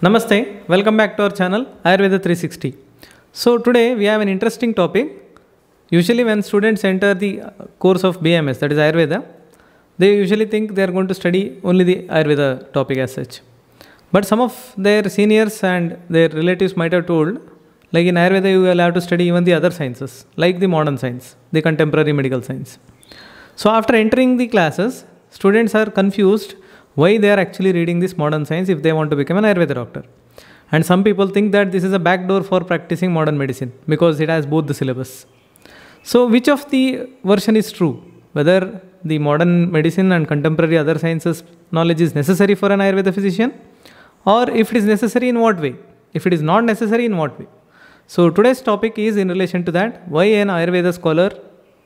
Namaste, welcome back to our channel Ayurveda 360. So today we have an interesting topic. Usually when students enter the uh, course of BMS, that is Ayurveda, they usually think they are going to study only the Ayurveda topic as such. But some of their seniors and their relatives might have told, like in Ayurveda you will have to study even the other sciences, like the modern science, the contemporary medical science. So after entering the classes, students are confused why they are actually reading this modern science if they want to become an Ayurveda doctor. And some people think that this is a backdoor for practicing modern medicine because it has both the syllabus. So which of the version is true? Whether the modern medicine and contemporary other sciences knowledge is necessary for an Ayurveda physician or if it is necessary in what way? If it is not necessary in what way? So today's topic is in relation to that why an Ayurveda scholar,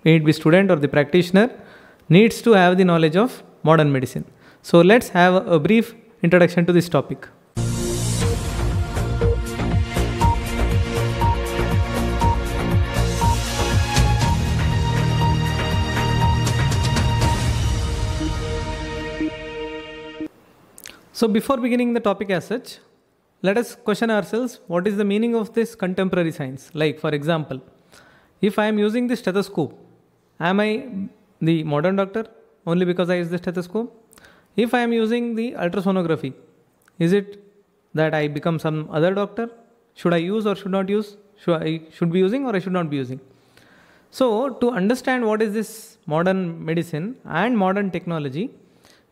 may it be student or the practitioner, needs to have the knowledge of modern medicine. So let's have a brief introduction to this topic. So before beginning the topic as such, let us question ourselves what is the meaning of this contemporary science? Like for example, if I am using the stethoscope, am I the modern doctor only because I use the stethoscope? If I am using the ultrasonography, is it that I become some other doctor? Should I use or should not use? Should I should be using or I should not be using? So to understand what is this modern medicine and modern technology,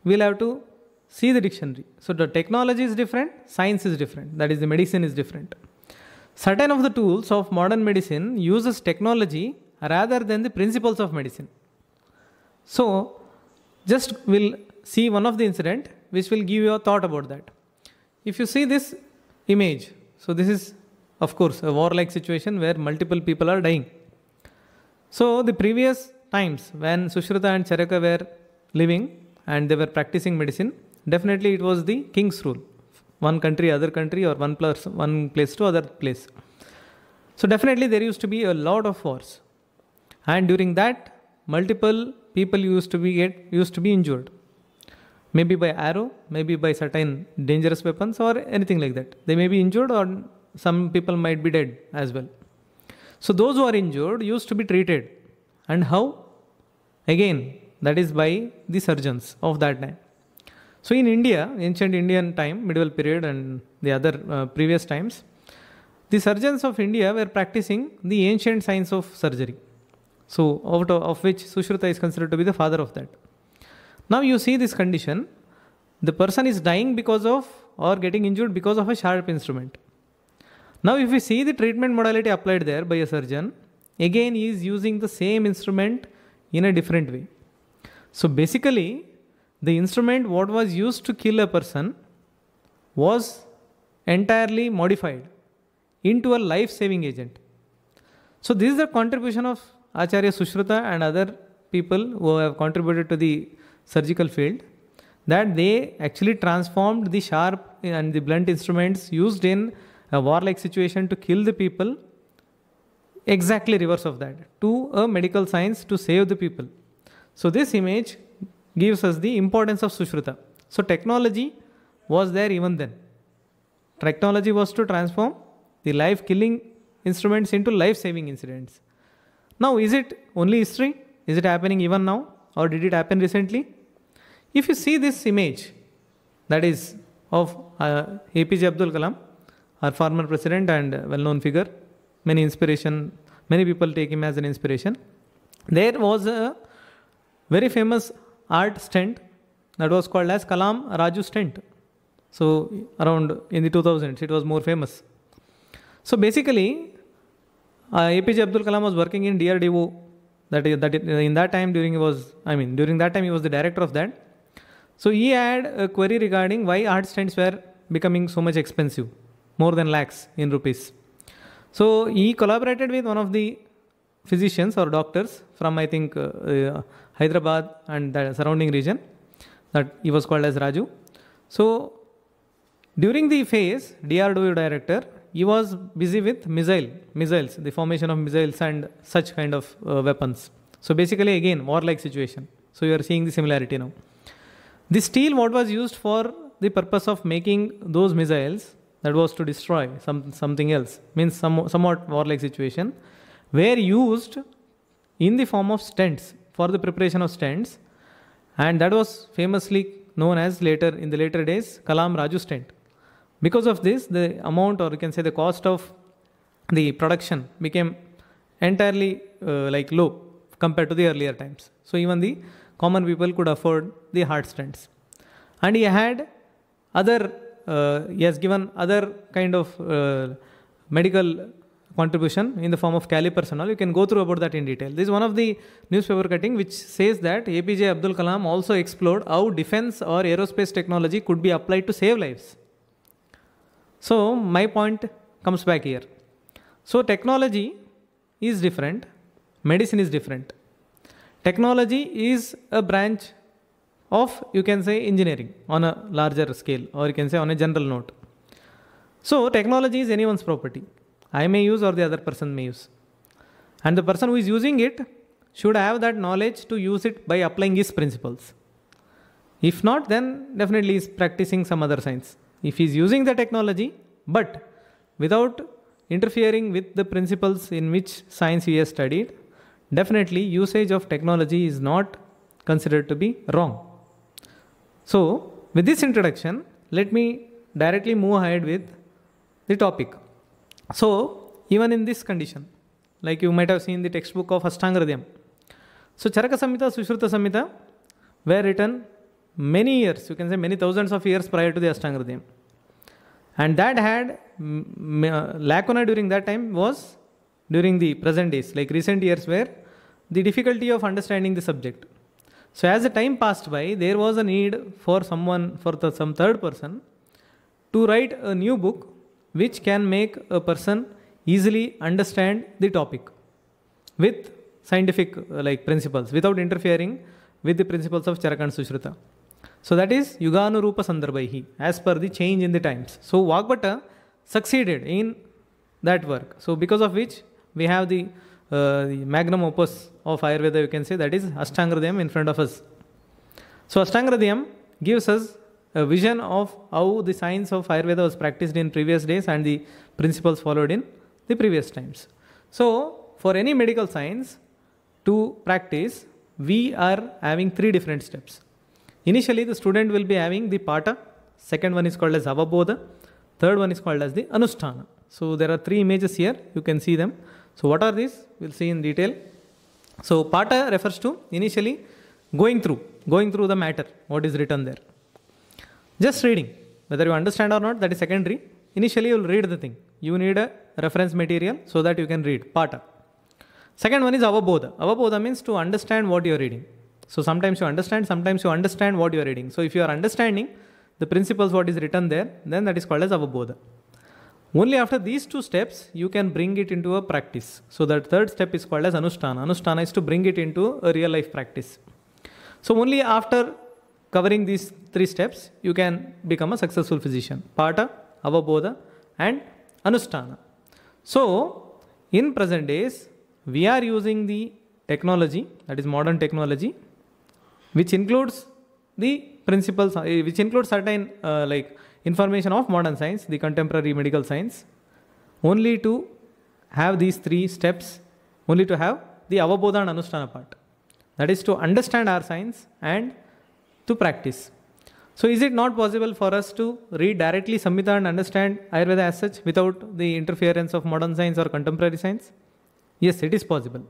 we'll have to see the dictionary. So the technology is different, science is different. That is the medicine is different. Certain of the tools of modern medicine uses technology rather than the principles of medicine. So just we'll see one of the incident which will give you a thought about that. If you see this image, so this is of course a warlike situation where multiple people are dying. So the previous times when Sushruta and Charaka were living and they were practicing medicine, definitely it was the king's rule. One country, other country, or one place, one place to other place. So definitely there used to be a lot of wars, and during that, multiple people used to be get used to be injured, maybe by arrow, maybe by certain dangerous weapons, or anything like that. They may be injured, or some people might be dead as well. So those who are injured used to be treated, and how? Again, that is by the surgeons of that time. So in India, ancient Indian time, medieval period, and the other uh, previous times, the surgeons of India were practicing the ancient science of surgery. So out of, of which Sushruta is considered to be the father of that. Now you see this condition, the person is dying because of or getting injured because of a sharp instrument. Now if we see the treatment modality applied there by a surgeon, again he is using the same instrument in a different way. So basically, the instrument what was used to kill a person was entirely modified into a life saving agent. So, this is the contribution of Acharya Sushruta and other people who have contributed to the surgical field that they actually transformed the sharp and the blunt instruments used in a warlike situation to kill the people exactly reverse of that to a medical science to save the people. So, this image gives us the importance of Sushruta. So technology was there even then. Technology was to transform the life killing instruments into life saving incidents. Now, is it only history? Is it happening even now? Or did it happen recently? If you see this image, that is of uh, APJ Abdul Kalam, our former president and well known figure, many inspiration, many people take him as an inspiration. There was a very famous art stent that was called as Kalam Raju stent. So around in the 2000s, it was more famous. So basically, uh, APJ Abdul Kalam was working in DRDO. That is that in that time during he was I mean during that time he was the director of that. So he had a query regarding why art stents were becoming so much expensive, more than lakhs in rupees. So he collaborated with one of the physicians or doctors from I think uh, uh, Hyderabad and the surrounding region that he was called as Raju. So during the phase, DRDO director, he was busy with missile, missiles, the formation of missiles and such kind of uh, weapons. So basically again, warlike situation. So you are seeing the similarity now. The steel what was used for the purpose of making those missiles that was to destroy some, something else, means some, somewhat warlike situation, were used in the form of stents for the preparation of stents, and that was famously known as later in the later days Kalam Raju stent. Because of this, the amount or you can say the cost of the production became entirely uh, like low compared to the earlier times. So even the common people could afford the heart stents. And he had other, uh, he has given other kind of uh, medical contribution in the form of calipers and all. You can go through about that in detail. This is one of the newspaper cutting which says that APJ Abdul Kalam also explored how defense or aerospace technology could be applied to save lives. So my point comes back here. So technology is different, medicine is different. Technology is a branch of, you can say, engineering on a larger scale, or you can say on a general note. So, technology is anyone's property. I may use, or the other person may use. And the person who is using it should have that knowledge to use it by applying his principles. If not, then definitely is practicing some other science. If he is using the technology, but without interfering with the principles in which science he has studied, definitely usage of technology is not considered to be wrong. So, with this introduction, let me directly move ahead with the topic. So, even in this condition, like you might have seen the textbook of Ashtanga So, Charaka Samhita, Sushruta Samhita were written many years, you can say many thousands of years prior to the Ashtanga And that had uh, lacuna during that time was during the present days, like recent years, where the difficulty of understanding the subject. So as the time passed by, there was a need for someone, for the, some third person, to write a new book which can make a person easily understand the topic with scientific uh, like principles without interfering with the principles of Charaka and Sushruta. So that is Yuganurupa Sandarbhaihi as per the change in the times. So Vagbhata succeeded in that work. So because of which we have the Uh, the magnum opus of Ayurveda, you can say, that is Ashtanga Hridayam in front of us. So, Ashtanga Hridayam gives us a vision of how the science of Ayurveda was practiced in previous days and the principles followed in the previous times. So, for any medical science to practice, we are having three different steps. Initially, the student will be having the Pata, second one is called as Avabodha, third one is called as the Anusthana. So, there are three images here, you can see them. So what are these? We'll see in detail. So Pata refers to initially going through, going through the matter, what is written there. Just reading, whether you understand or not, that is secondary. Initially you will read the thing. You need a reference material so that you can read Pata. Second one is Avabodha. Avabodha means to understand what you are reading. So sometimes you understand, sometimes you understand what you are reading. So if you are understanding the principles what is written there, then that is called as Avabodha. Only after these two steps, you can bring it into a practice. So that third step is called as Anushtana. Anushtana is to bring it into a real life practice. So only after covering these three steps, you can become a successful physician. Pata, Avabodha and Anushtana. So in present days, we are using the technology, that is modern technology, which includes the principles, uh, which includes certain uh, like information of modern science, the contemporary medical science, only to have these three steps, only to have the Avabodha and part. That is to understand our science and to practice. So, is it not possible for us to read directly Samhita and understand Ayurveda as such without the interference of modern science or contemporary science? Yes, it is possible.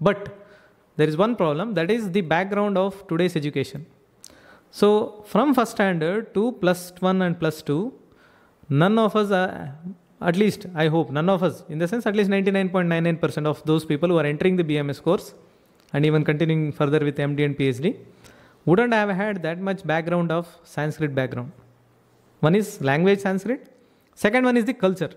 But there is one problem that is the background of today's education. So from first standard to plus 1 and plus 2, none of us, are, at least I hope, none of us, in the sense at least 99.99% of those people who are entering the BMS course and even continuing further with MD and PhD, wouldn't have had that much background of Sanskrit background. One is language Sanskrit, second one is the culture.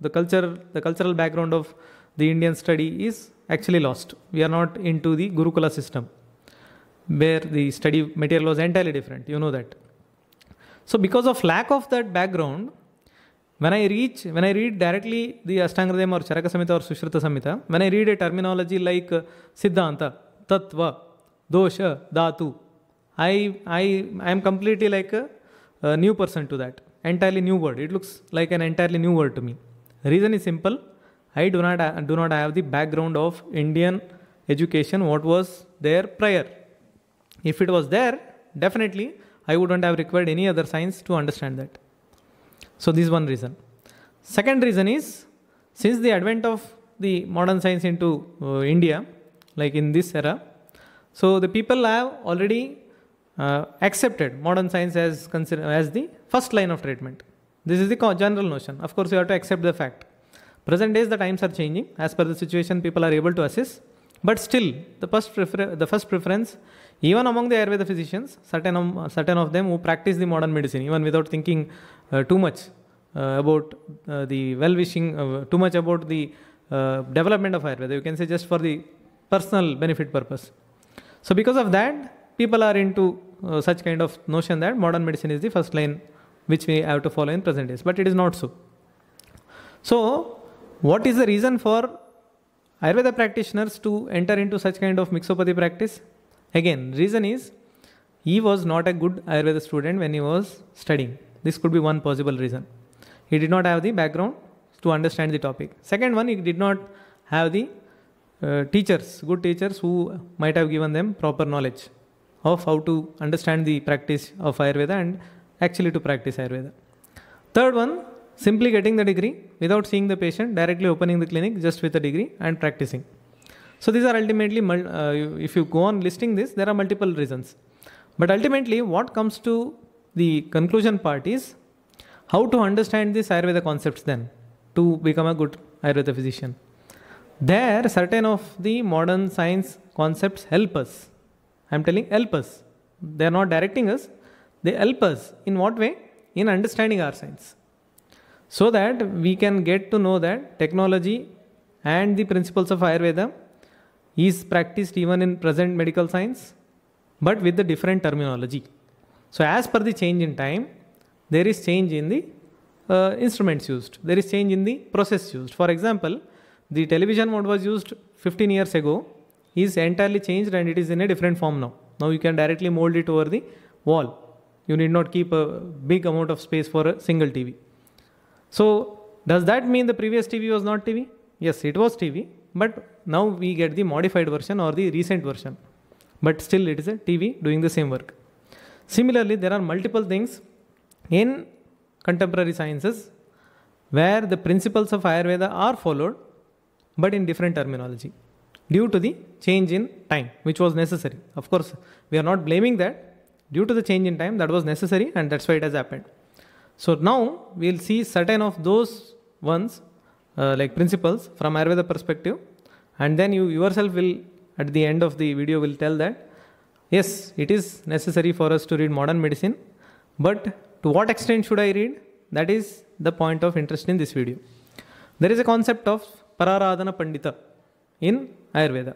The culture, the cultural background of the Indian study is actually lost. We are not into the Gurukula system where the study material was entirely different. You know that. So because of lack of that background, when I reach, when I read directly the Ashtanga Hridayam or Charaka Samhita or Sushruta Samhita, when I read a terminology like uh, Siddhanta, Tattva, Dosha, Dhatu, I, I, I am completely like a, a new person to that. entirely new word. It looks like an entirely new word to me. reason is simple. I do not do not have the background of Indian education. What was there prior? If it was there, definitely I wouldn't have required any other science to understand that. So this is one reason. Second reason is since the advent of the modern science into uh, India, like in this era, so the people have already uh, accepted modern science as consider as the first line of treatment. This is the general notion. Of course, you have to accept the fact. Present days, the times are changing. As per the situation, people are able to assess. But still, the first, prefer- the first preference, even among the Ayurveda physicians, certain, um, certain of them who practice the modern medicine, even without thinking uh, too much uh, about uh, the well wishing, uh, too much about the uh, development of Ayurveda. You can say just for the personal benefit purpose. So, because of that, people are into uh, such kind of notion that modern medicine is the first line which we have to follow in present days. But it is not so. So, what is the reason for Ayurveda practitioners to enter into such kind of mixopathy practice? Again, reason is he was not a good Ayurveda student when he was studying. This could be one possible reason. He did not have the background to understand the topic. Second one, he did not have the uh, teachers, good teachers who might have given them proper knowledge of how to understand the practice of Ayurveda and actually to practice Ayurveda. Third one, simply getting the degree without seeing the patient, directly opening the clinic just with a degree and practicing. So these are ultimately, uh, if you go on listing this, there are multiple reasons. But ultimately, what comes to the conclusion part is how to understand these Ayurveda concepts then to become a good Ayurveda physician. There, certain of the modern science concepts help us. I'm telling help us. They are not directing us. They help us. In what way? In understanding our science. So that we can get to know that technology and the principles of Ayurveda is practiced even in present medical science, but with the different terminology. So, as per the change in time, there is change in the uh, instruments used, there is change in the process used. For example, the television what was used 15 years ago is entirely changed and it is in a different form now. Now you can directly mold it over the wall. You need not keep a big amount of space for a single TV. So, does that mean the previous TV was not TV? Yes, it was TV, but now we get the modified version or the recent version. But still, it is a TV doing the same work. Similarly, there are multiple things in contemporary sciences where the principles of Ayurveda are followed but in different terminology due to the change in time, which was necessary. Of course, we are not blaming that. Due to the change in time, that was necessary and that's why it has happened. So now we'll see certain of those ones, uh, like principles from Ayurveda perspective, and then you yourself will, at the end of the video, will tell that yes, it is necessary for us to read modern medicine, but to what extent should I read? That is the point of interest in this video. There is a concept of Pararadhana Pandita in Ayurveda.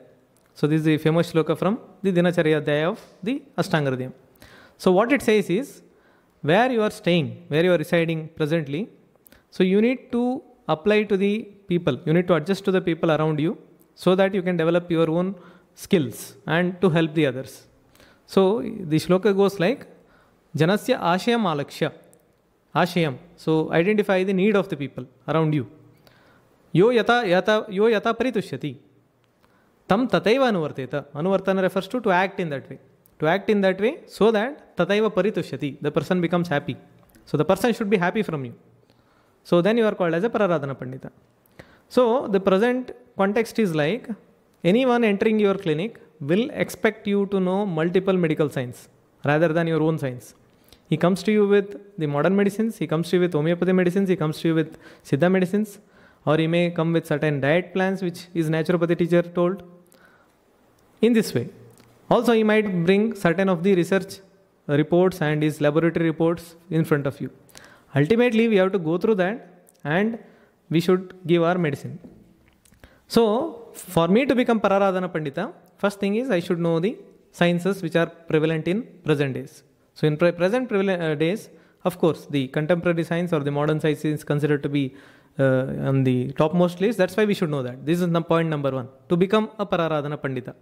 So this is the famous shloka from the Dinacharya Adhyaya of the Ashtanga So what it says is, where you are staying, where you are residing presently, so you need to apply to the people, you need to adjust to the people around you so that you can develop your own skills and to help the others. So the shloka goes like, Janasya Ashayam Alakshya. Ashayam. So identify the need of the people around you. Yo yata, yata, yo yata paritushyati. Tam tataiva anuvarteta. Anuvartana refers to to act in that way. To act in that way so that tataiva paritushyati. The person becomes happy. So the person should be happy from you. So then you are called as a Pararadhana Pandita. So the present context is like anyone entering your clinic will expect you to know multiple medical science rather than your own science. He comes to you with the modern medicines, he comes to you with homeopathy medicines, he comes to you with Siddha medicines, or he may come with certain diet plans which his naturopathy teacher told. In this way. Also, he might bring certain of the research reports and his laboratory reports in front of you. Ultimately, we have to go through that and we should give our medicine. So, for me to become Pararadhana Pandita, first thing is I should know the sciences which are prevalent in present days. So, in pre- present prevalent uh, days, of course, the contemporary science or the modern science is considered to be uh, on the topmost list. That's why we should know that. This is the point number one to become a Pararadhana Pandita.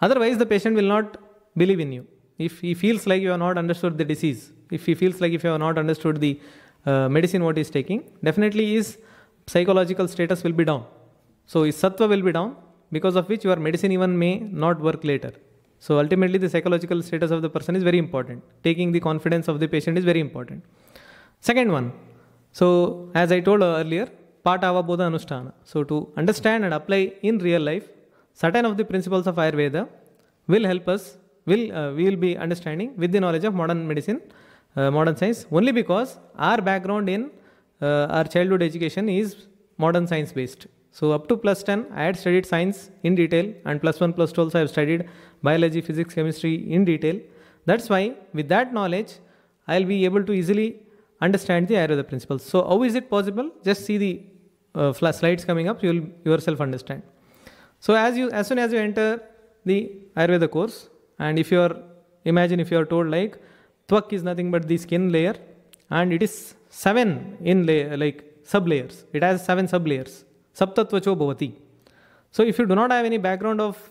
Otherwise, the patient will not believe in you. If he feels like you have not understood the disease, if he feels like if you have not understood the uh, medicine what he is taking, definitely his psychological status will be down. So his sattva will be down, because of which your medicine even may not work later. So ultimately, the psychological status of the person is very important. Taking the confidence of the patient is very important. Second one, so as I told earlier, Patava Bodha Anushtana. So to understand and apply in real life, certain of the principles of Ayurveda will help us, will uh, we will be understanding with the knowledge of modern medicine, uh, modern science, only because our background in uh, our childhood education is modern science based. So up to plus 10, I had studied science in detail, and plus 1, plus 2 also I have studied biology, physics, chemistry in detail. That's why with that knowledge, I'll be able to easily understand the Ayurveda principles. So how is it possible? Just see the uh, slides coming up, you will yourself understand. So as you, as soon as you enter the Ayurveda course, and if you are, imagine if you are told like, Twak is nothing but the skin layer, and it is seven in layer, like sub layers. It has seven sub layers. Saptatvacho bhavati. So if you do not have any background of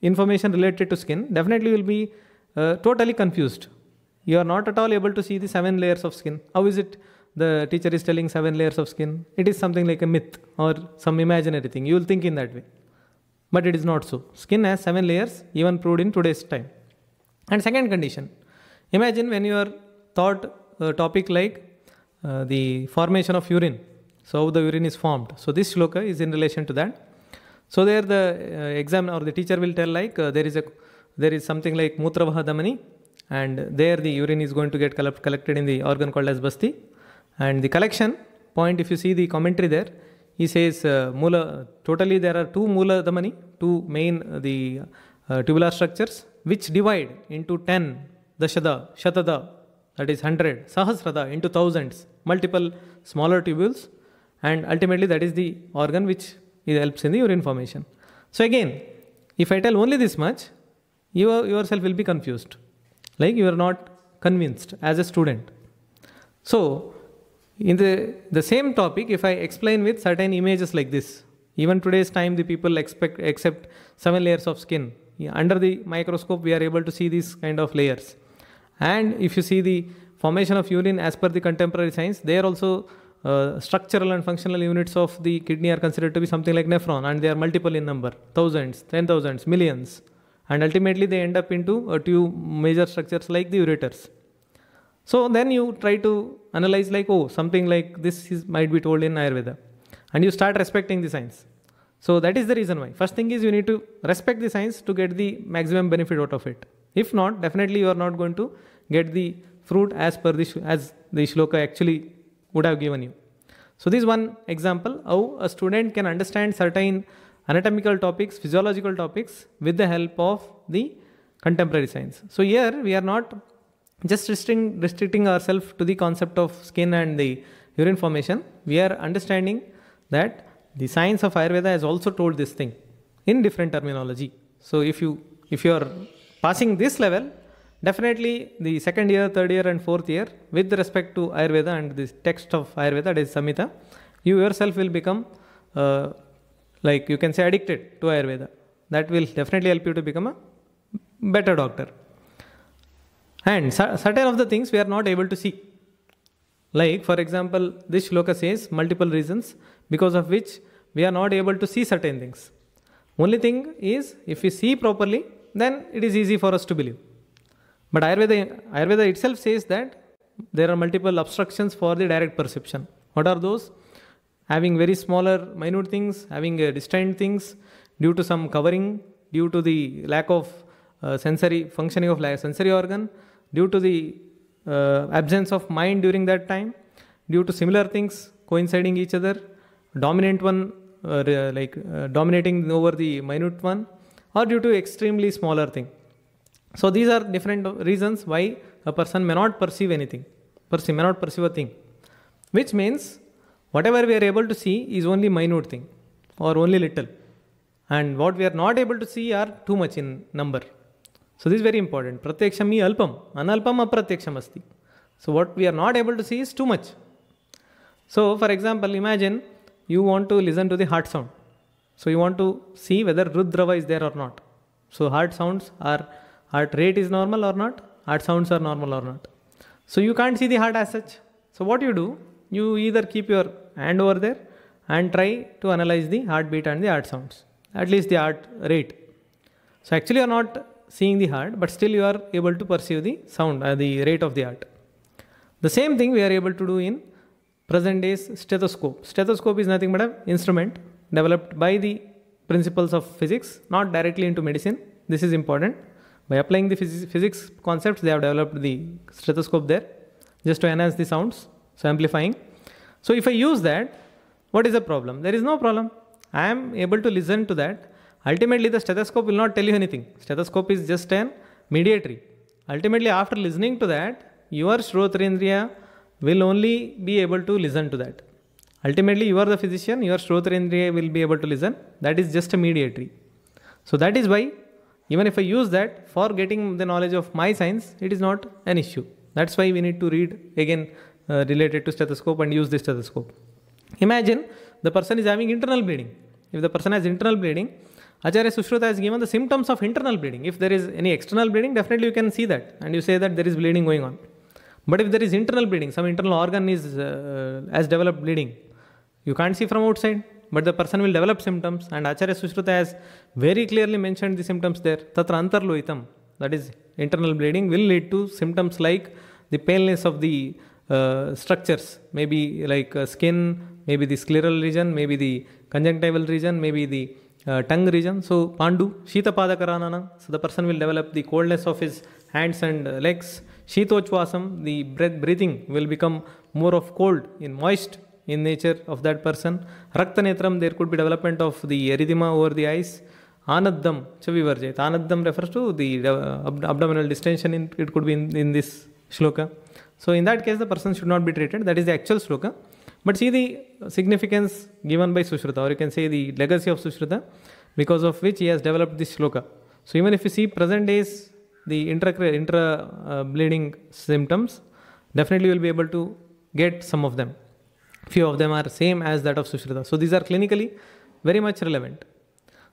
information related to skin, definitely you will be uh, totally confused. You are not at all able to see the seven layers of skin. How is it the teacher is telling seven layers of skin? It is something like a myth or some imaginary thing. You will think in that way. But it is not so. Skin has seven layers, even proved in today's time. And second condition, imagine when you are taught a topic like uh, the formation of urine. So how the urine is formed. So this shloka is in relation to that. So there the uh, exam or the teacher will tell like uh, there is a there is something like mutravaha damani and there the urine is going to get collected in the organ called as basti and the collection point if you see the commentary there he says uh, mula totally there are two mula damani two main uh, the uh, tubular structures which divide into 10 dashada shatada that is 100 sahasrada into thousands multiple smaller tubules and ultimately that is the organ which helps in the urine formation. So again if i tell only this much you yourself will be confused. Like you are not convinced as a student. So in the the same topic if i explain with certain images like this even today's time the people expect accept seven layers of skin. Under the microscope we are able to see these kind of layers. And if you see the formation of urine as per the contemporary science they are also uh, structural and functional units of the kidney are considered to be something like nephron and they are multiple in number thousands ten thousands millions. And ultimately they end up into uh, two major structures like the ureters so then you try to analyze like oh something like this is, might be told in ayurveda. And you start respecting the science. So that is the reason why. First thing is you need to respect the science to get the maximum benefit out of it. If not definitely you are not going to get the fruit as per the as the shloka actually would have given you. So this is one example how a student can understand certain anatomical topics, physiological topics with the help of the contemporary science. So here we are not just restricting, restricting ourselves to the concept of skin and the urine formation. We are understanding that the science of Ayurveda has also told this thing in different terminology. So if you if you are passing this level, definitely the second year, third year, and fourth year, with respect to Ayurveda and the text of Ayurveda, that is Samhita, you yourself will become uh, like you can say addicted to ayurveda that will definitely help you to become a better doctor and certain of the things we are not able to see. Like for example this shloka says multiple reasons because of which we are not able to see certain things. Only thing is if we see properly then it is easy for us to believe. But ayurveda ayurveda itself says that there are multiple obstructions for the direct perception. What are those? Having very smaller minute things, having uh, distant things due to some covering, due to the lack of uh, sensory functioning of sensory organ, due to the uh, absence of mind during that time, due to similar things coinciding each other, dominant one uh, like uh, dominating over the minute one, or due to extremely smaller thing. So these are different reasons why a person may not perceive anything, perceive, may not perceive a thing, which means whatever we are able to see is only minute thing or only little. And what we are not able to see are too much in number so this is very important. Pratyaksham alpam. Analpam apratyaksham asti. So what we are not able to see is too much. So for example imagine you want to listen to the heart sound. So you want to see whether rudrava is there or not. So heart sounds are heart rate is normal or not? Heart sounds are normal or not? So you can't see the heart as such. So what you do, you either keep your hand over there and try to analyze the heartbeat and the heart sounds, at least the heart rate. So actually you are not seeing the heart, but still you are able to perceive the sound, uh, the rate of the heart. The same thing we are able to do in present days stethoscope. Stethoscope is nothing but an instrument developed by the principles of physics, not directly into medicine. This is important. By applying the phys- physics concepts, they have developed the stethoscope there just to enhance the sounds, so amplifying. So if I use that, what is the problem? There is no problem. I am able to listen to that. Ultimately, the stethoscope will not tell you anything. Stethoscope is just an mediatory. Ultimately, after listening to that, your Shrotrendriya will only be able to listen to that. Ultimately, you are the physician, your Shrotrendriya will be able to listen. That is just a mediatory. So that is why, even if I use that for getting the knowledge of my science, it is not an issue. That's why we need to read again uh, related to stethoscope and use the stethoscope. Imagine the person is having internal bleeding. If the person has internal bleeding, Acharya Sushruta has given the symptoms of internal bleeding. If there is any external bleeding, definitely you can see that and you say that there is bleeding going on. But if there is internal bleeding, some internal organ is uh, has developed bleeding, you can't see from outside, but the person will develop symptoms. And Acharya Sushruta has very clearly mentioned the symptoms there. Tatra antarlohitam, that is internal bleeding, will lead to symptoms like the paleness of the uh, structures, maybe like uh, skin, maybe the scleral region, maybe the conjunctival region, maybe the uh, tongue region. So Pandu, Shita Padakaranana, so the person will develop the coldness of his hands and legs. Shitochvasam, the breath, breathing will become more of cold, in moist in nature of that person. Raktanetram, there could be development of the erythema over the eyes. Anaddam, Chavivarjayat. Anaddam refers to the uh, ab- abdominal distension, in, it could be in, in this shloka. So in that case, the person should not be treated. That is the actual shloka. But see the significance given by Sushruta, or you can say the legacy of Sushruta, because of which he has developed this shloka. So even if you see present days, the intra, intra uh, bleeding symptoms, definitely you will be able to get some of them. Few of them are same as that of Sushruta. So these are clinically very much relevant.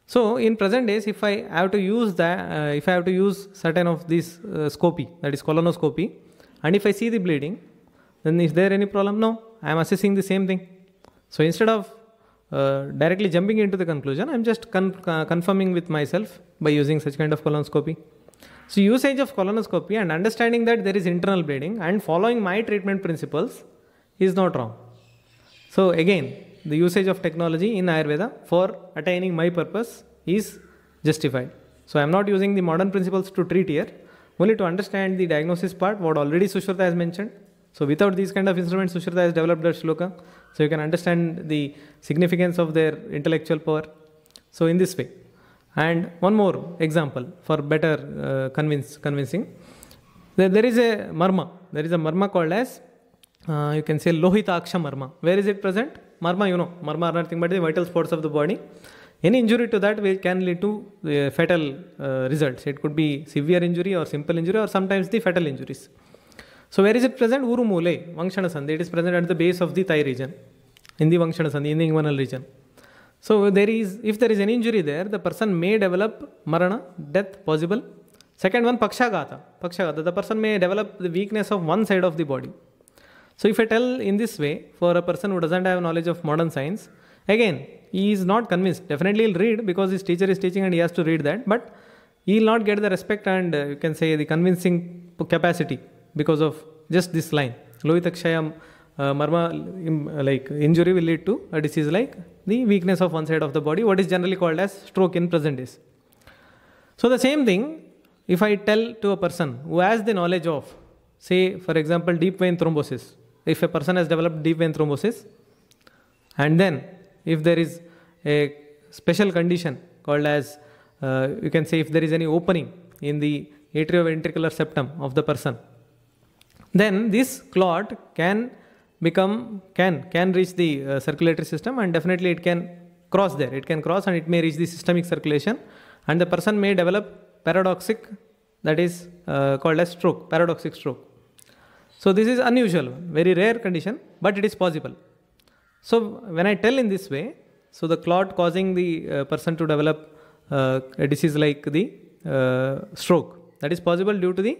So in present days, if I have to use that, uh, if I have to use certain of these uh, scopy, that is colonoscopy, and if I see the bleeding, then is there any problem? No, I am assessing the same thing. So instead of uh, directly jumping into the conclusion, I am just con- uh, confirming with myself by using such kind of colonoscopy. So usage of colonoscopy and understanding that there is internal bleeding and following my treatment principles is not wrong. So again, the usage of technology in Ayurveda for attaining my purpose is justified. So I am not using the modern principles to treat here, only to understand the diagnosis part, what already Sushruta has mentioned. So without these kind of instruments, Sushruta has developed that shloka. So you can understand the significance of their intellectual power. So in this way. And one more example for better uh, convince, convincing. There, there is a marma. There is a marma called as, uh, you can say Lohitaksha marma. Where is it present? Marma, you know, marma are nothing but the vital spots of the body. Any injury to that can lead to uh, fatal uh, results. It could be severe injury or simple injury or sometimes the fatal injuries. So where is it present? Urumule, Vangshana Sandhi. It is present at the base of the thigh region, in the Vangshana Sandhi, in the inguinal region. So there is, if there is an injury there, the person may develop marana, death possible. Second one, pakshagata. Pakshagata, the person may develop the weakness of one side of the body. So if I tell in this way for a person who doesn't have knowledge of modern science, again, he is not convinced. Definitely he'll read because his teacher is teaching and he has to read that, but he will not get the respect and uh, you can say the convincing capacity because of just this line. Lohitakshayam uh, marma like injury will lead to a disease like the weakness of one side of the body, what is generally called as stroke in present days. So the same thing, if I tell to a person who has the knowledge of, say, for example, deep vein thrombosis, if a person has developed deep vein thrombosis, and then if there is a special condition called as, uh, you can say, if there is any opening in the atrioventricular septum of the person, then this clot can become can can reach the uh, circulatory system and definitely it can cross there. It can cross and it may reach the systemic circulation and the person may develop paradoxic that is uh, called as stroke paradoxic stroke. So this is unusual very rare condition but it is possible. So when i tell in this way so the clot causing the uh, person to develop uh, a disease like the uh, stroke that is possible due to the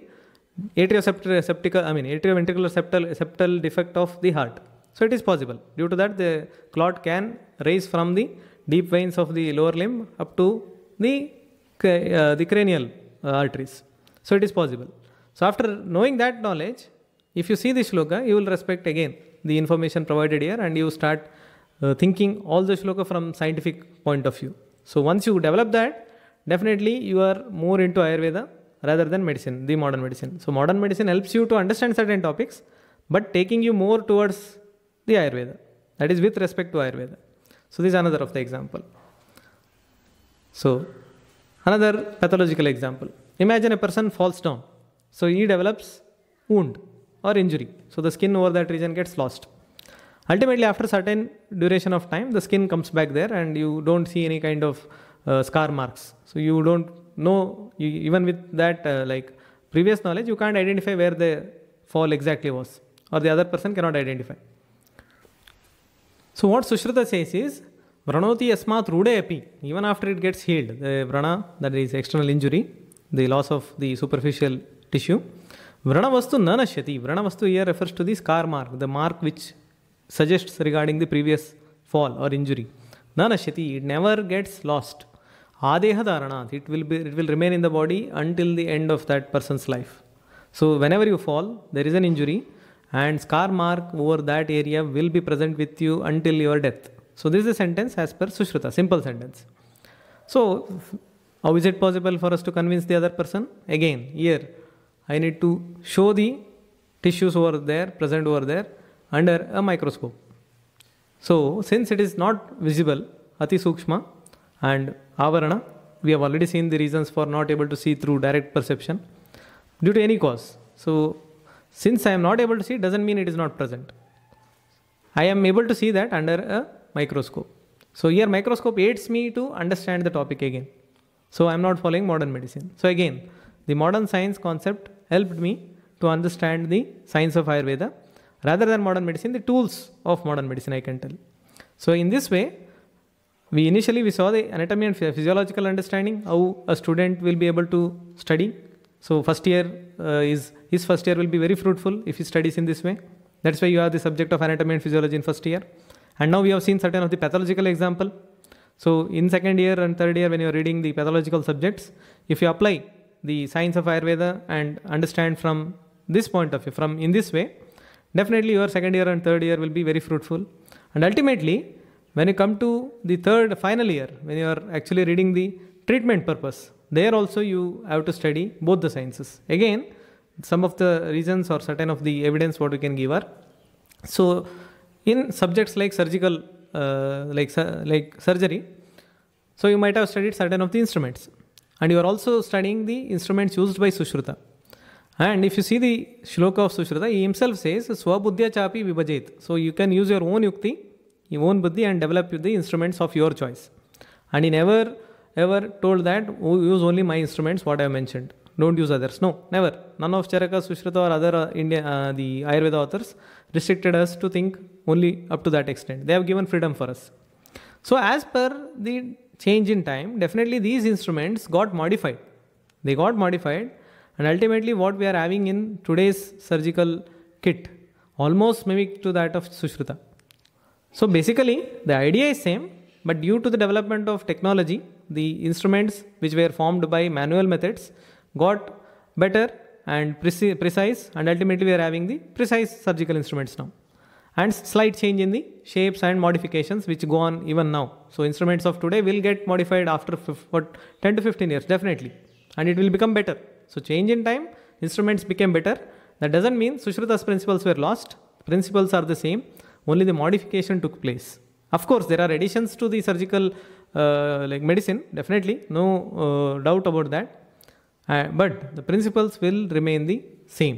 I mean atrioventricular septal, septal defect of the heart. So it is possible. Due to that, the clot can rise from the deep veins of the lower limb up to the, uh, the cranial uh, arteries. So it is possible. So after knowing that knowledge, if you see the shloka, you will respect again the information provided here and you start uh, thinking all the shloka from scientific point of view. So once you develop that, definitely you are more into Ayurveda rather than medicine, the modern medicine. So modern medicine helps you to understand certain topics, but taking you more towards the Ayurveda. That is with respect to Ayurveda. So this is another of the example. So another pathological example. Imagine a person falls down. So he develops wound or injury. So the skin over that region gets lost. Ultimately, after certain duration of time, the skin comes back there and you don't see any kind of uh, scar marks. So you don't know, you, even with that uh, like previous knowledge, you can't identify where the fall exactly was or the other person cannot identify. So what Sushruta says is, Vranoti asmat rude api, even after it gets healed, the vrana, that is external injury, the loss of the superficial tissue, Vranavastu nanashyati. Vranavastu here refers to the scar mark, the mark which suggests regarding the previous fall or injury. Nanashyati, it never gets lost. Adeha dharanat, it will be it will remain in the body until the end of that person's life. So whenever you fall, there is an injury and scar mark over that area will be present with you until your death. So this is a sentence as per Sushruta, simple sentence. So how is it possible for us to convince the other person? Again, here I need to show the tissues over there, present over there under a microscope. So, since it is not visible, Ati Sukshma and Avarana, we have already seen the reasons for not able to see through direct perception due to any cause. So, since I am not able to see, doesn't mean it is not present. I am able to see that under a microscope. So, here microscope aids me to understand the topic again. So, I am not following modern medicine. So, again, the modern science concept helped me to understand the science of Ayurveda rather than modern medicine, the tools of modern medicine, I can tell. So, in this way, we initially we saw the anatomy and physiological understanding, how a student will be able to study. So, first year uh, is his first year will be very fruitful if he studies in this way. That's why you have the subject of anatomy and physiology in first year. And now we have seen certain of the pathological example. So, in second year and third year, when you are reading the pathological subjects, if you apply the science of Ayurveda and understand from this point of view, from in this way, definitely your second year and third year will be very fruitful. And ultimately, when you come to the third final year, when you are actually reading the treatment purpose, there also you have to study both the sciences. Again, some of the reasons or certain of the evidence what we can give are so in subjects like surgical uh, like like surgery so you might have studied certain of the instruments and you are also studying the instruments used by Sushruta. And if you see the shloka of Sushruta, he himself says, Swabuddhya chapi vibhajet. So you can use your own yukti, your own buddhi and develop the instruments of your choice. And he never ever told that, oh, use only my instruments, what I have mentioned. Don't use others. No, never. None of Charaka, Sushruta or other uh, India, uh, the Ayurveda authors restricted us to think only up to that extent. They have given freedom for us. So as per the change in time, definitely these instruments got modified. They got modified, and ultimately, what we are having in today's surgical kit almost mimic to that of Sushruta. So basically, the idea is same, but due to the development of technology, the instruments which were formed by manual methods got better and precise, and ultimately we are having the precise surgical instruments now and slight change in the shapes and modifications which go on even now. So instruments of today will get modified after what 10 to 15 years definitely and it will become better. So change in time, instruments became better. That doesn't mean Sushruta's principles were lost. Principles are the same, only the modification took place. Of course, there are additions to the surgical uh, like medicine, definitely, no uh, doubt about that. Uh, but the principles will remain the same.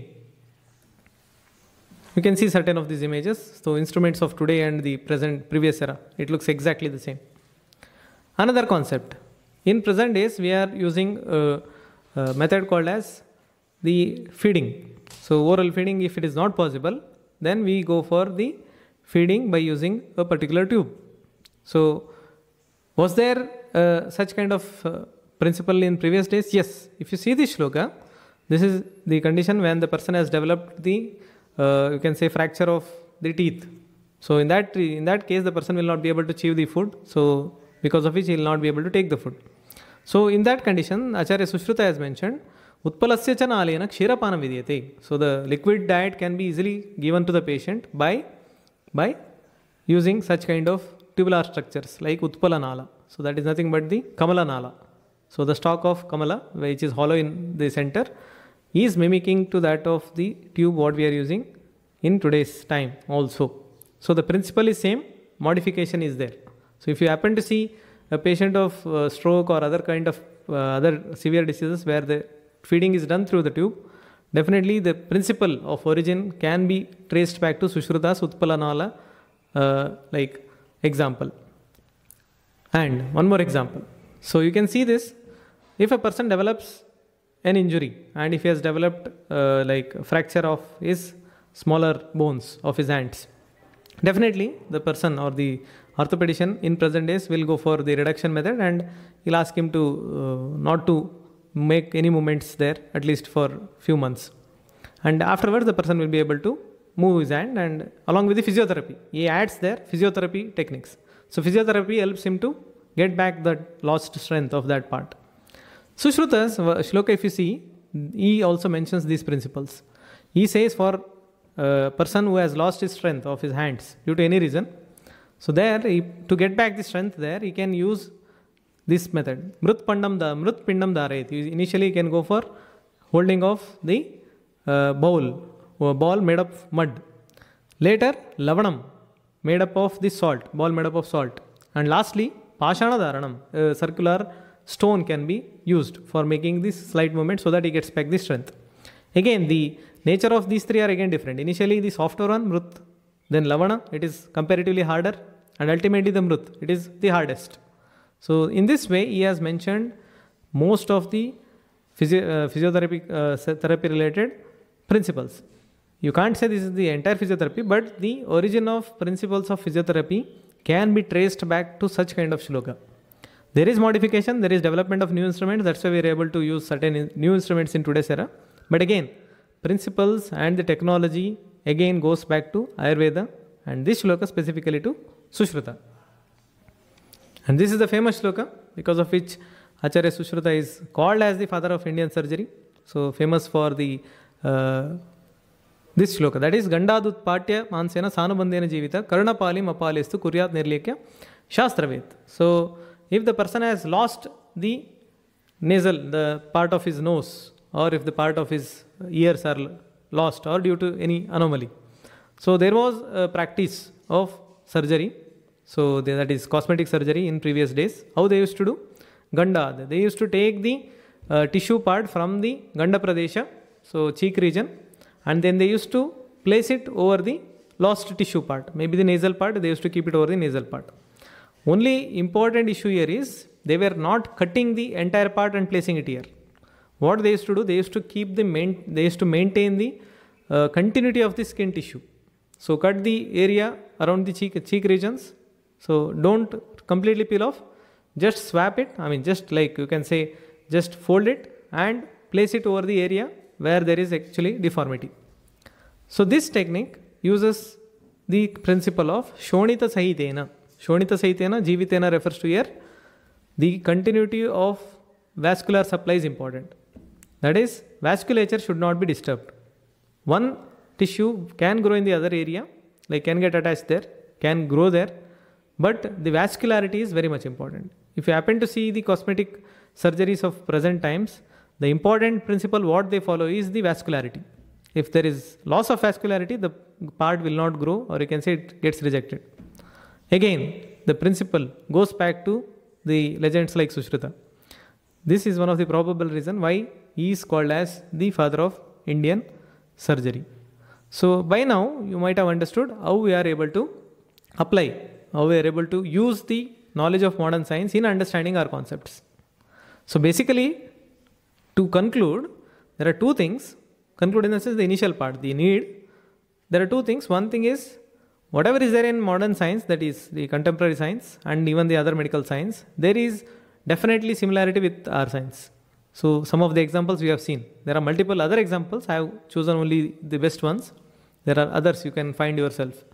You can see certain of these images. So instruments of today and the present previous era, it looks exactly the same. Another concept. In present days, we are using a, a method called as the feeding. So oral feeding, if it is not possible, then we go for the feeding by using a particular tube. So was there uh, such kind of uh, principle in previous days? Yes. If you see the shloka, This is the condition when the person has developed the, uh, you can say, fracture of the teeth. So in that in that case, the person will not be able to chew the food. So because of which he will not be able to take the food. So in that condition, Acharya Sushruta has mentioned, Utpalasya cha nalena kshirapana vidyate. So the liquid diet can be easily given to the patient by by using such kind of tubular structures like Utpala Nala. So that is nothing but the Kamala Nala. So the stalk of Kamala, which is hollow in the center, is mimicking to that of the tube what we are using in today's time also. So the principle is same, modification is there. So if you happen to see a patient of uh, stroke or other kind of uh, other severe diseases where the feeding is done through the tube, definitely the principle of origin can be traced back to Sushruta's Utpalanala uh, like example. And one more example. So you can see this. If a person develops an injury and if he has developed uh, like fracture of his smaller bones of his hands, definitely the person or the orthopedician in present days will go for the reduction method and he'll ask him to uh, not to make any movements there at least for few months. And afterwards the person will be able to move his hand and along with the physiotherapy. He adds there physiotherapy techniques. So physiotherapy helps him to get back the lost strength of that part. Sushruta's uh, shloka if you see he also mentions these principles. He says for a person who has lost his strength of his hands due to any reason so there he, to get back the strength there he can use this method. Mrut pandam da mrut pindam. Initially you can go for holding of the uh, bowl, a ball made up of mud. Later lavanam, made up of the salt, ball made up of salt. And lastly, pashana dharanam, a circular stone can be used for making this slight movement so that he gets back the strength. Again, the nature of these three are again different. Initially, the softer one, mrut, then lavana, it is comparatively harder, and ultimately the mrut, it is the hardest. So in this way, he has mentioned most of the physio- uh, physiotherapy uh, therapy related principles. You can't say this is the entire physiotherapy, but the origin of principles of physiotherapy can be traced back to such kind of shloka. There is modification, there is development of new instruments. That's why we are able to use certain in, new instruments in today's era. But again, principles and the technology again goes back to Ayurveda and this shloka specifically to Sushruta. And this is the famous shloka because of which Acharya Sushruta is called as the father of Indian surgery. So famous for the uh, this shloka that is Gandadut Patya Mansena Sanubandhena Jivita Karnapalim Apalestu Kuryat Nirlekya Shastravet. So if the person has lost the nasal, the part of his nose, or if the part of his ears are lost or due to any anomaly. So there was a practice of surgery so that is cosmetic surgery in previous days. How they used to do? Ganda. They used to take the uh, tissue part from the Ganda Pradesha, so cheek region, and then they used to place it over the lost tissue part. Maybe the nasal part, they used to keep it over the nasal part. Only important issue here is they were not cutting the entire part and placing it here. What they used to do, they used to keep the main, they used to maintain the uh, continuity of the skin tissue. So cut the area around the cheek, cheek regions so don't completely peel off, just swap it. I mean, just like you can say, just fold it and place it over the area where there is actually deformity. So this technique uses the principle of Shonita Sahitena. Shonita Sahitena, Jivitena refers to here. The continuity of vascular supply is important. That is, vasculature should not be disturbed. One tissue can grow in the other area, like can get attached there, can grow there, but the vascularity is very much important. If you happen to see the cosmetic surgeries of present times, the important principle what they follow is the vascularity. If there is loss of vascularity, the part will not grow or you can say it gets rejected. Again, the principle goes back to the legends like Sushruta. This is one of the probable reason why he is called as the father of Indian surgery. So by now you might have understood how we are able to apply how we are able to use the knowledge of modern science in understanding our concepts. So basically, to conclude, there are two things. Conclude in the sense the initial part, the need. There are two things. One thing is whatever is there in modern science, that is the contemporary science and even the other medical science, there is definitely similarity with our science. So some of the examples we have seen. There are multiple other examples. I have chosen only the best ones. There are others you can find yourself.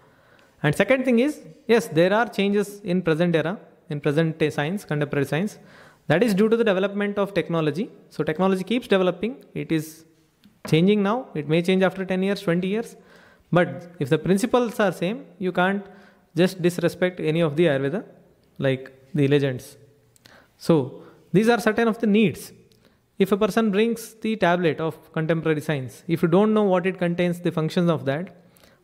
And second thing is, yes, there are changes in present era, in present science, contemporary science. That is due to the development of technology. So technology keeps developing. It is changing now. It may change after 10 years, 20 years. But if the principles are same, you can't just disrespect any of the Ayurveda, like the legends. So these are certain of the needs. If a person brings the tablet of contemporary science, if you don't know what it contains, the functions of that,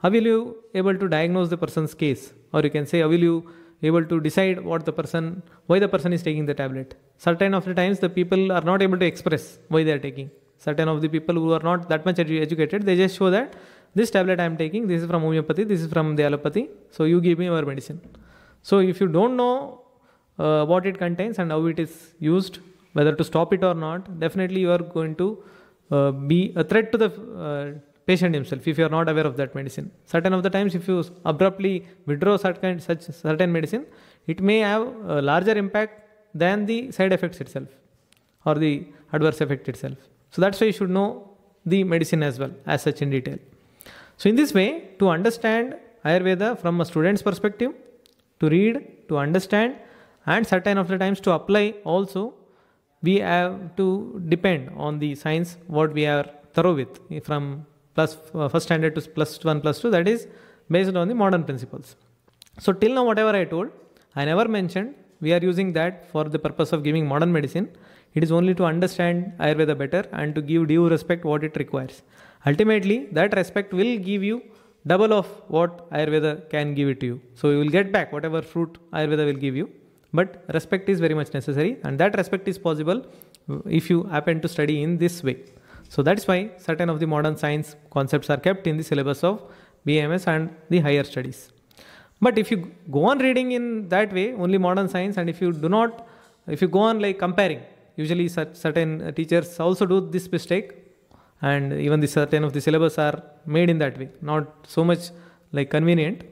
how will you able to diagnose the person's case? Or you can say, how will you able to decide what the person, why the person is taking the tablet? Certain of the times, the people are not able to express why they are taking. Certain of the people who are not that much edu- educated, they just show that this tablet I am taking, this is from homeopathy, this is from the allopathy, so you give me your medicine. So if you don't know uh, what it contains and how it is used, whether to stop it or not, definitely you are going to uh, be a threat to the uh, patient himself if you are not aware of that medicine. Certain of the times, if you abruptly withdraw certain such certain medicine, it may have a larger impact than the side effects itself or the adverse effect itself. So that's why you should know the medicine as well as such in detail. So in this way, to understand Ayurveda from a student's perspective, to read, to understand, and certain of the times to apply also, we have to depend on the science what we are thorough with eh, from plus uh, first standard to plus one plus two. That is based on the modern principles. So till now, whatever I told, I never mentioned we are using that for the purpose of giving modern medicine. It is only to understand Ayurveda better and to give due respect what it requires. Ultimately, that respect will give you double of what Ayurveda can give it to you. So you will get back whatever fruit Ayurveda will give you. But respect is very much necessary, and that respect is possible if you happen to study in this way. So that's why certain of the modern science concepts are kept in the syllabus of BAMS and the higher studies. But if you go on reading in that way, only modern science, and if you do not, if you go on like comparing, usually certain teachers also do this mistake, and even the certain of the syllabus are made in that way, not so much like convenient.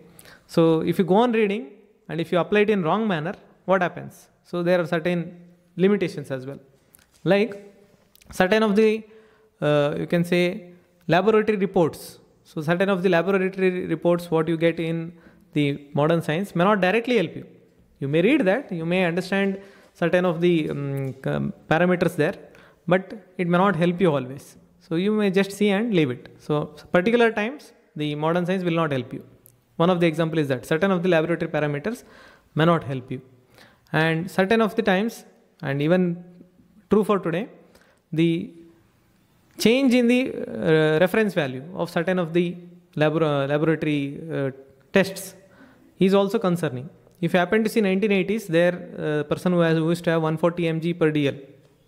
So if you go on reading and if you apply it in wrong manner, what happens? So there are certain limitations as well, like certain of the uh, you can say laboratory reports. So certain of the laboratory reports what you get in the modern science may not directly help you. You may read that, you may understand certain of the um, parameters there, but it may not help you always. So you may just see and leave it. So particular times the modern science will not help you. One of the example is that certain of the laboratory parameters may not help you. And certain of the times, and even true for today, the change in the uh, reference value of certain of the labor- uh, laboratory uh, tests is also concerning. If you happen to see 1980s, there uh, person who, has, who used to have 140 mg per dl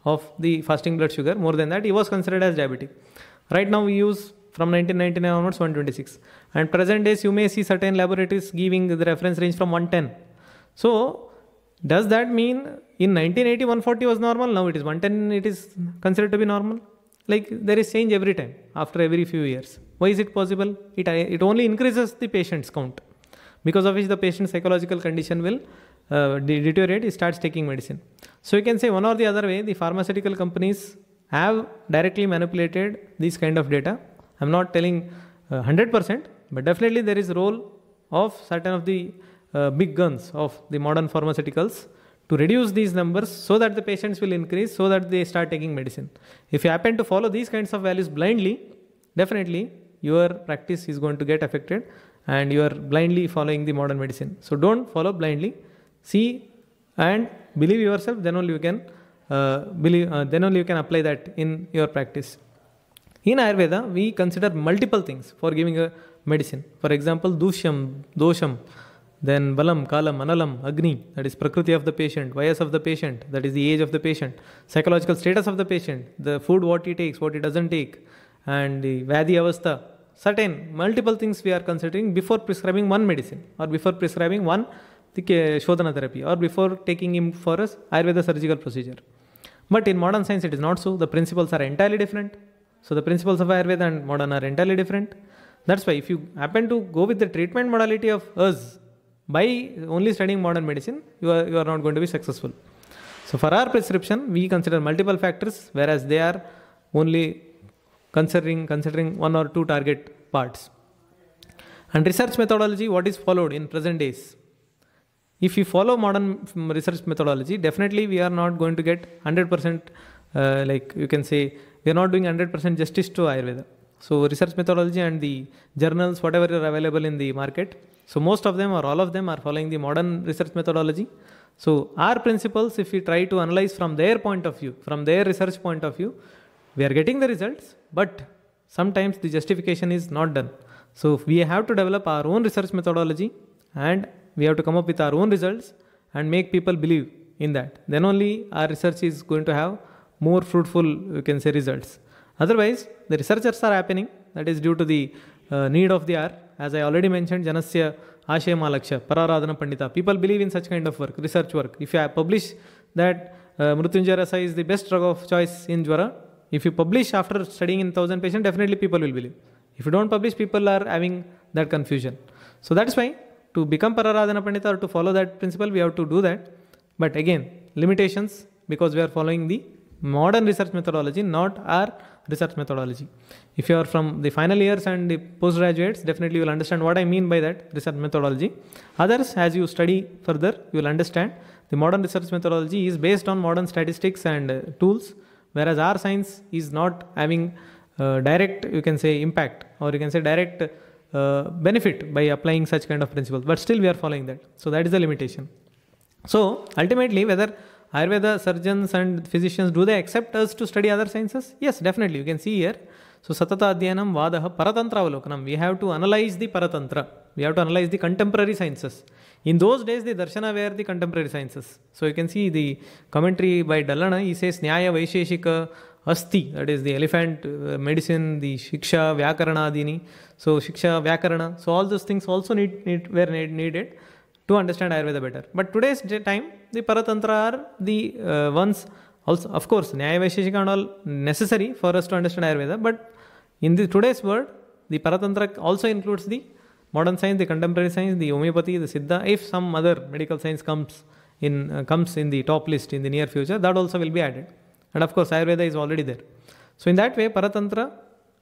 of the fasting blood sugar, more than that, he was considered as diabetic. Right now, we use from 1999 onwards 126. And present days, you may see certain laboratories giving the reference range from 110. So, does that mean in 1980 140 was normal? Now it is 110, it is considered to be normal? Like there is change every time, after every few years. Why is it possible? It, it only increases the patient's count, because of which the patient's psychological condition will uh, deteriorate, he starts taking medicine. So you can say one or the other way, the pharmaceutical companies have directly manipulated this kind of data. I'm not telling uh, 100%, but definitely there is role of certain of the uh, big guns of the modern pharmaceuticals to reduce these numbers so that the patients will increase so that they start taking medicine. If you happen to follow these kinds of values blindly, definitely your practice is going to get affected and you are blindly following the modern medicine. So don't follow blindly. See and believe yourself, then only you can uh, believe, uh, then only you can apply that in your practice. In Ayurveda, we consider multiple things for giving a medicine. For example, dushyam, dosham, then balam, kalam, analam, agni, that is prakriti of the patient, vayas of the patient, that is the age of the patient, psychological status of the patient, the food what he takes, what he doesn't take, and the vadi avastha. Certain multiple things we are considering before prescribing one medicine or before prescribing one Shodhana therapy or before taking him for a Ayurveda surgical procedure. But in modern science, it is not so. The principles are entirely different. So the principles of Ayurveda and modern are entirely different. That's why if you happen to go with the treatment modality of us by only studying modern medicine, you are, you are not going to be successful. So for our prescription, we consider multiple factors, whereas they are only considering considering one or two target parts. And research methodology, what is followed in present days? If you follow modern research methodology, definitely we are not going to get 100% uh, like you can say we are not doing 100% justice to Ayurveda. So research methodology and the journals, whatever are available in the market, so most of them or all of them are following the modern research methodology. So our principles, if we try to analyze from their point of view, from their research point of view, we are getting the results, but sometimes the justification is not done. So we have to develop our own research methodology and we have to come up with our own results and make people believe in that. Then only our research is going to have more fruitful, you can say, results. Otherwise, the researchers are happening. That is due to the uh, need of the hour. As I already mentioned, Janasya Ashayama Laksha, Pararadhana Pandita. People believe in such kind of work, research work. If you publish that uh, Mrutyunjaya Rasa is the best drug of choice in Jwara, if you publish after studying in 1000 patients, definitely people will believe. If you don't publish, people are having that confusion. So that's why to become Pararadhana Pandita or to follow that principle, we have to do that. But again, limitations because we are following the modern research methodology, not our research methodology. If you are from the final years and the postgraduates, definitely you will understand what I mean by that research methodology. Others, as you study further, you will understand the modern research methodology is based on modern statistics and uh, tools, whereas our science is not having uh, direct, you can say, impact or you can say direct uh, benefit by applying such kind of principles. But still, we are following that. So that is the limitation. So ultimately, whether Ayurveda surgeons and physicians, do they accept us to study other sciences? Yes, definitely. You can see here. So Satata Adhyanam Vadaha Paratantra Avalokanam. We have to analyze the Paratantra. We have to analyze the contemporary sciences. In those days, the Darshana were the contemporary sciences. So you can see the commentary by Dallana. He says Nyaya Vaisheshika Asti, that is the elephant uh, medicine, the Shiksha, Vyakarana Adini. So Shiksha, Vyakarana. So all those things also need, need were need, needed to understand Ayurveda better. But today's time, uh, all necessary for us to understand Ayurveda. But in the today's world, the Paratantra also includes the modern science, the contemporary science, the homeopathy, the Siddha. If some other medical science comes in uh, comes in the top list in the near future, that also will be added. And of course, Ayurveda is already there. So in that way, Paratantra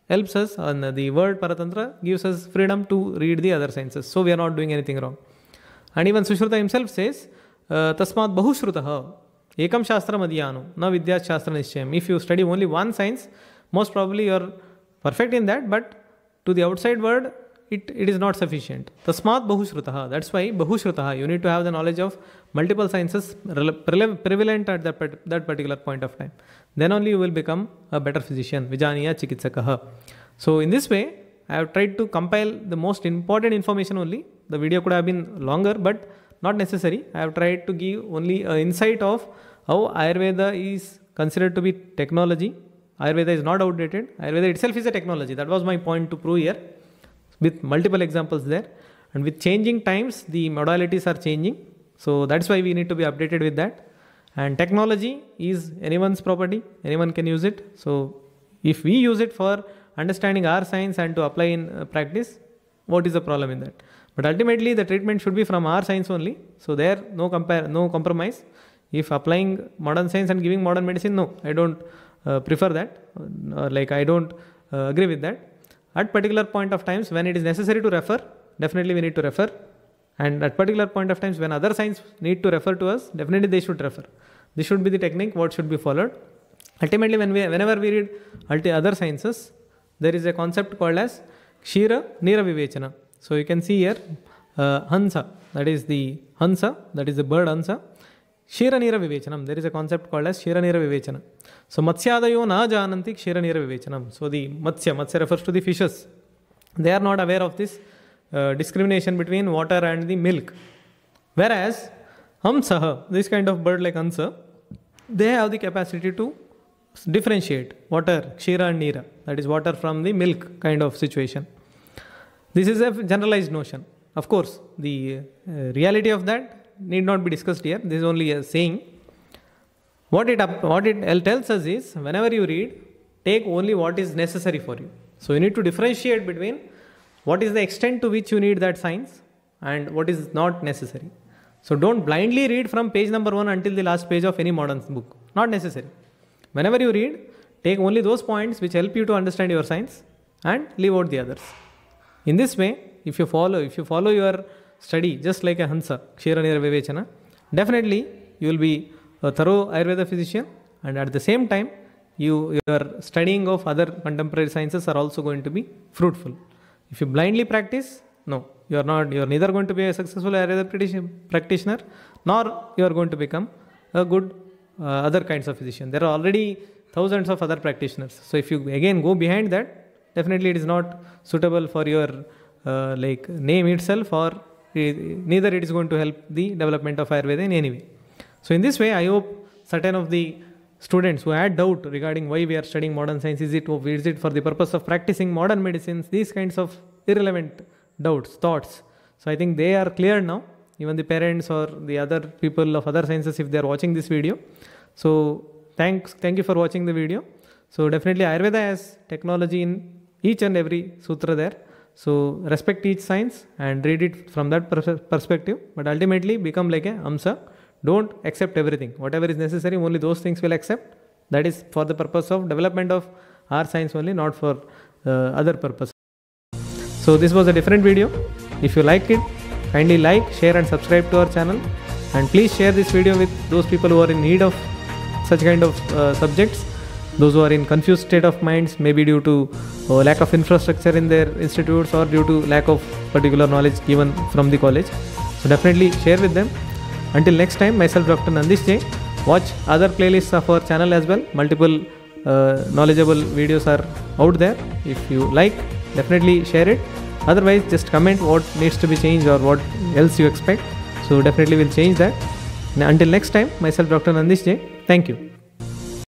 helps us, and the word Paratantra gives us freedom to read the other sciences. So we are not doing anything wrong. And even Sushruta himself says, Tasmat Bahushrutah, Ekam Shastra Madhyano, na Vidya Shastra Nishchayam. If you study only one science, most probably you are perfect in that, but to the outside world, it, it is not sufficient. Tasmat Bahushrutah. That's why Bahushrutah. You need to have the knowledge of multiple sciences prevalent at that, that particular point of time. Then only you will become a better physician. Vijaniya Chikitsakaha. So in this way, I have tried to compile the most important information only. The video could have been longer, but not necessary. I have tried to give only an insight of how Ayurveda is considered to be technology. Ayurveda is not outdated. Ayurveda itself is a technology. That was my point to prove here with multiple examples there. And with changing times, the modalities are changing. So that's why we need to be updated with that. And technology is anyone's property, anyone can use it. So if we use it for understanding our science and to apply in uh, practice, what is the problem in that? But ultimately, the treatment should be from our science only. So there, no compare, no compromise. If applying modern science and giving modern medicine, no, I don't uh, prefer that. Uh, like I don't uh, agree with that. At particular point of times, when it is necessary to refer, definitely we need to refer. And at particular point of times, when other science need to refer to us, definitely they should refer. This should be the technique. What should be followed. Ultimately, when we, whenever we read other sciences, there is a concept called as Kshira Nira Vivechana. So you can see here uh, Hansa, that is the Hansa, that is the bird Hansa. Shira Nira Vivechanam, there is a concept called as Shira Nira Vivechana. So Matsyadayo na jananti Kshira Nira Vivechanam. So the Matsya, Matsya refers to the fishes. They are not aware of this uh, discrimination between water and the milk. Whereas Hamsaha, this kind of bird like Hansa, they have the capacity to differentiate water, Kshira and Nira, that is water from the milk kind of situation. This is a generalized notion. Of course, the uh, reality of that need not be discussed here. This is only a saying. What it, what it tells us is whenever you read, take only what is necessary for you. So you need to differentiate between what is the extent to which you need that science and what is not necessary. So don't blindly read from page number one until the last page of any modern book. Not necessary. Whenever you read, take only those points which help you to understand your science and leave out the others. In this way, if you follow, if you follow your study just like a Hansa, Kshira Nira Vivechana, definitely you will be a thorough Ayurveda physician and at the same time you your studying of other contemporary sciences are also going to be fruitful. If you blindly practice, no, you are not. You are neither going to be a successful Ayurveda practitioner, nor you are going to become a good uh, other kinds of physician. There are already thousands of other practitioners. So if you again go behind that, definitely it is not suitable for your uh, like name itself, or neither it is going to help the development of Ayurveda in any way. So in this way, I hope certain of the students who had doubt regarding why we are studying modern science is it is it for the purpose of practicing modern medicines these kinds of irrelevant doubts thoughts. So i think they are clear now. Even the parents or the other people of other sciences if they are watching this video. So thanks thank you for watching the video. So definitely ayurveda has technology in each and every sutra there so respect each science and read it from that perspective but ultimately become like a amsa don't accept everything. Whatever is necessary, only those things will accept. That is for the purpose of development of our science only, not for uh, other purpose. So this was a different video. If you like it, kindly like, share and subscribe to our channel. And please share this video with those people who are in need of such kind of uh, subjects. Those who are in confused state of minds, maybe due to uh, lack of infrastructure in their institutes or due to lack of particular knowledge given from the college. So definitely share with them until next time, myself Dr. Nandeesh J. Watch other playlists of our channel as well. Multiple uh, knowledgeable videos are out there. If you like, definitely share it. Otherwise, just comment what needs to be changed or what else you expect. So definitely we'll change that. Now, until next time, myself Dr. Nandeesh J. Thank you.